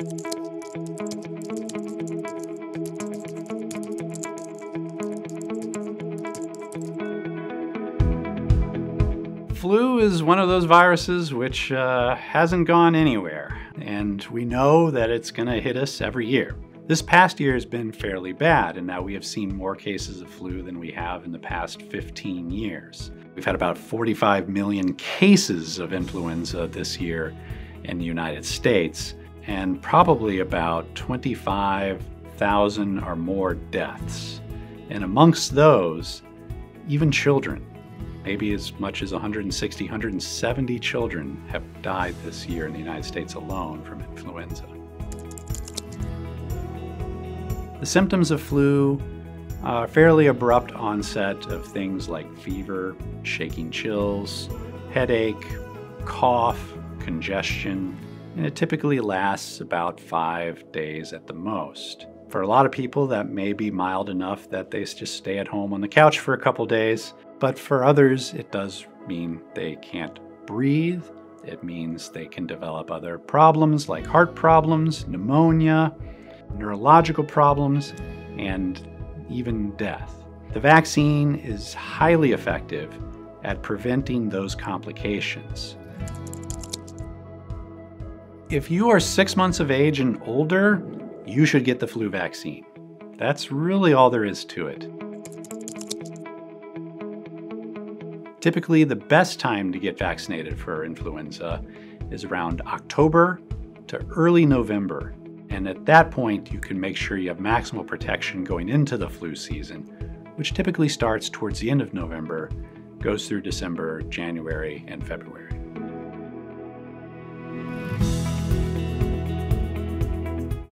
Flu is one of those viruses which uh, hasn't gone anywhere, and we know that it's going to hit us every year. This past year has been fairly bad in that we have seen more cases of flu than we have in the past 15 years. We've had about 45 million cases of influenza this year in the United States, and probably about 25,000 or more deaths. And amongst those, even children. Maybe as much as 160, 170 children have died this year in the United States alone from influenza. The symptoms of flu are fairly abrupt onset of things like fever, shaking chills, headache, cough, congestion, and it typically lasts about five days at the most. For a lot of people, that may be mild enough that they just stay at home on the couch for a couple days but for others, it does mean they can't breathe. It means they can develop other problems like heart problems, pneumonia, neurological problems, and even death. The vaccine is highly effective at preventing those complications. If you are six months of age and older, you should get the flu vaccine. That's really all there is to it. Typically, the best time to get vaccinated for influenza is around October to early November. And at that point, you can make sure you have maximal protection going into the flu season, which typically starts towards the end of November, goes through December, January, and February.